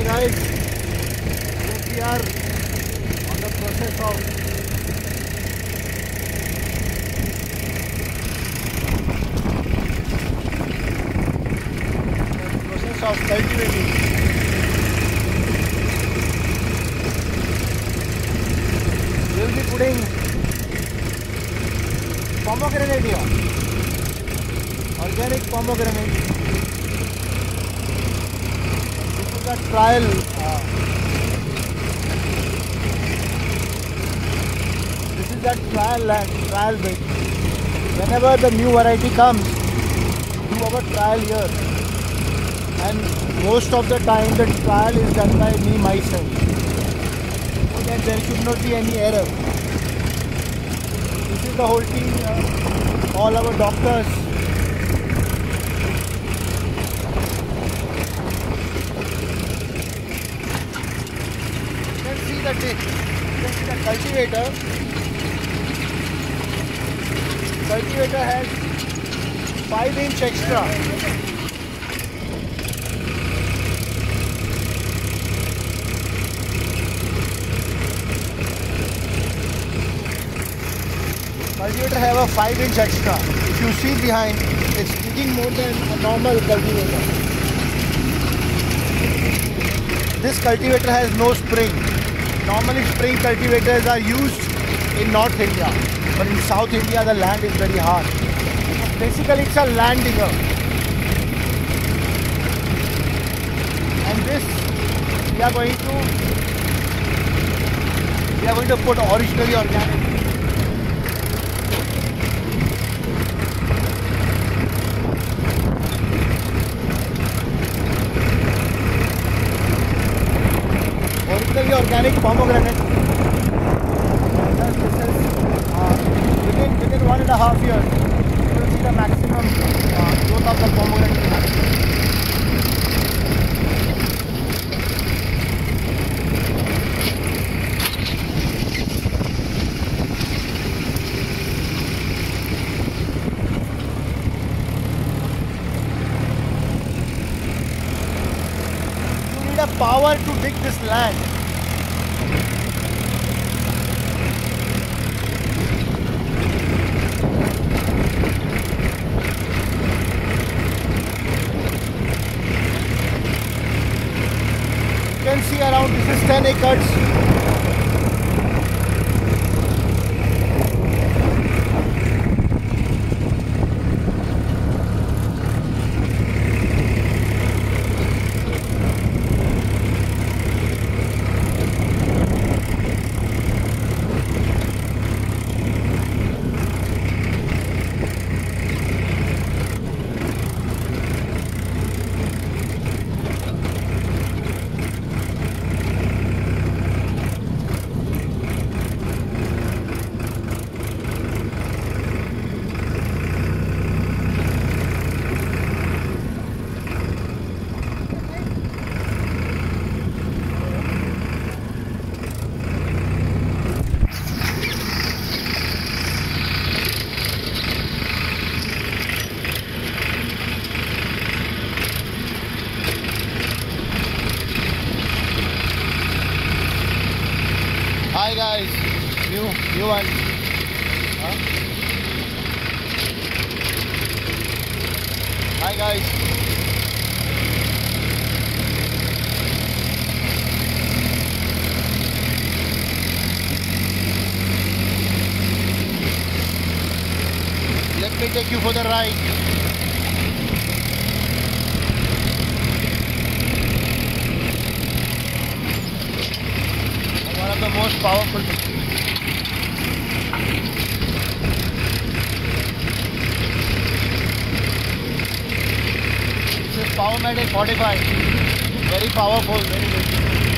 Hi guys, yes we are on the process of the process of cultivating. We'll be putting pomegranate here, organic pomegranate. Trial. Uh, this is a trial land, trial bed. Whenever the new variety comes, do our trial here. And most of the time, the trial is done by me myself. So that there should not be any error. This is the whole team, uh, all our doctors. Cultivator cultivator है five inch extra cultivator है five inch extra if you see behind it's more than normal cultivator this cultivator has no spring Normally spring cultivators are used in North India, but in South India the land is very hard. Basically it's a land digger. And this we are going to we are going to put originally organic. Mechanic pomegranate with in one and half year maximum growth of the pomegranate power to You can see around this is 10 acres. Hi guys, new new one. Huh? Hi guys. Let me take you for the ride. Most powerful This is Power Medic 45. Very powerful, very good.